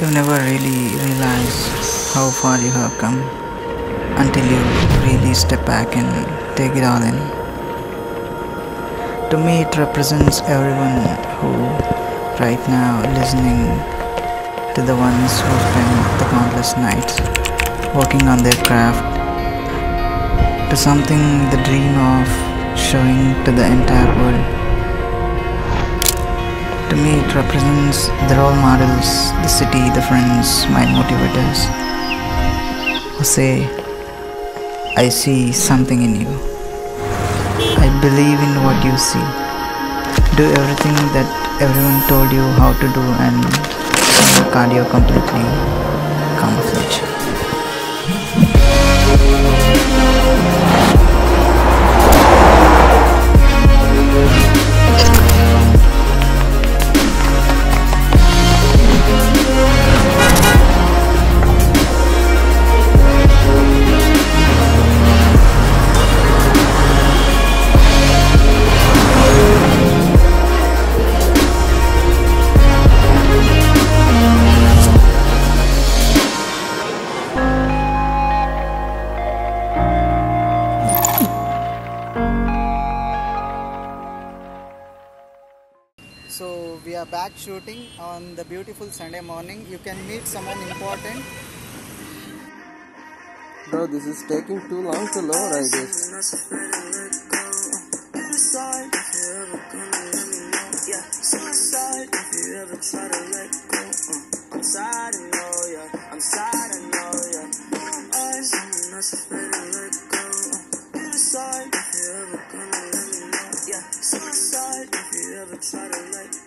You never really realize how far you have come until you really step back and take it all in. To me, it represents everyone who, right now, listening to the ones who spend the countless nights working on their craft, to something the dream of showing to the entire world. To me, it represents the role models, the city, the friends, my motivators who say, I see something in you. I believe in what you see. Do everything that everyone told you how to do and cardio completely So we are back shooting on the beautiful Sunday morning. You can meet someone important. Bro, this is taking too long to load, I guess. outside at night.